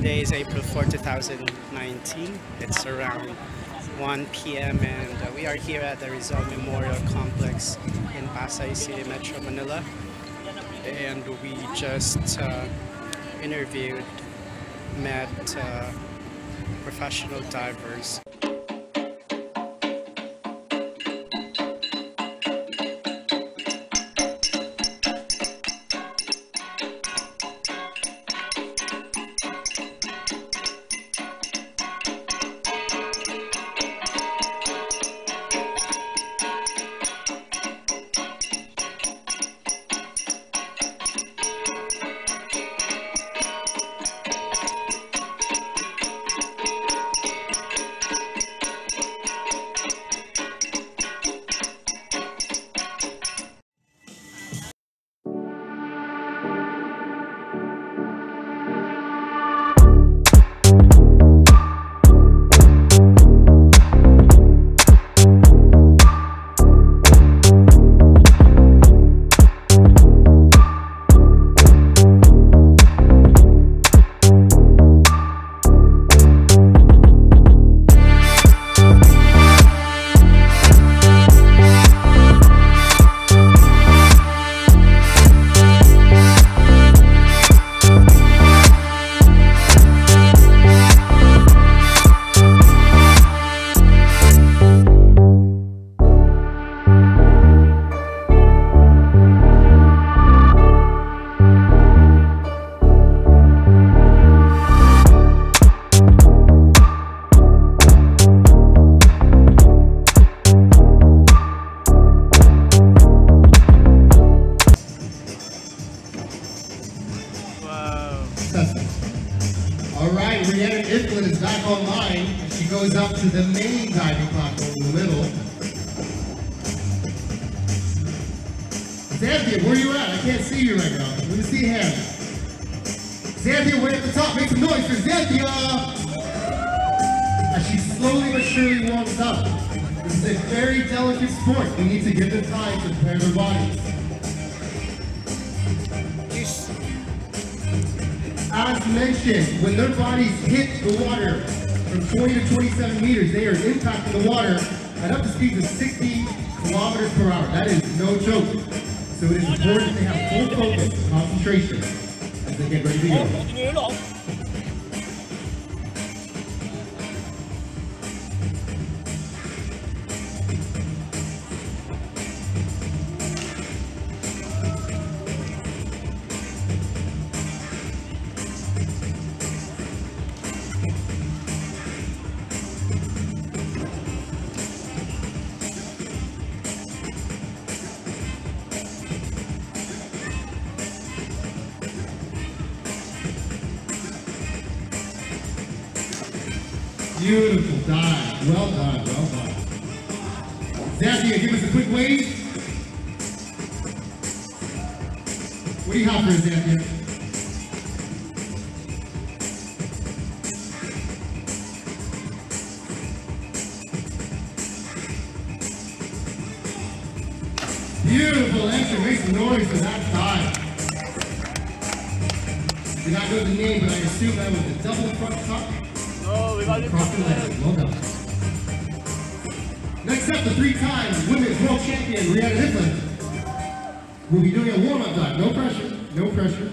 Today is April 4, 2019. It's around 1 p.m. and uh, we are here at the Rizal Memorial Complex in Pasay City, Metro Manila. And we just uh, interviewed, met uh, professional divers. Right, Rhiannan Iffland is back online. She goes up to the main diving platform in the middle. Xantheia, where are you at? I can't see you right now. Let me see a hand. Xantheia, way at the top. Make some noise for Xantheia! As she slowly but surely warms up. This is a very delicate sport. We need to give them time to prepare their bodies. As mentioned, when their bodies hit the water from 20 to 27 meters, they are impacting the water at up to speeds of 60 kilometers per hour. That is no joke. So it is important they have full focus, concentration as they get ready to go. Beautiful dive. Well done, well done. Xantheia, give us a quick wave. What do you have for us? Beautiful entry. Make some noise for that dive. Did not know the name, but I assume that was a double front tuck. Next up, the three-time women's world champion, Rhiannan Iffland. We'll be doing a warm-up dive. No pressure. No pressure.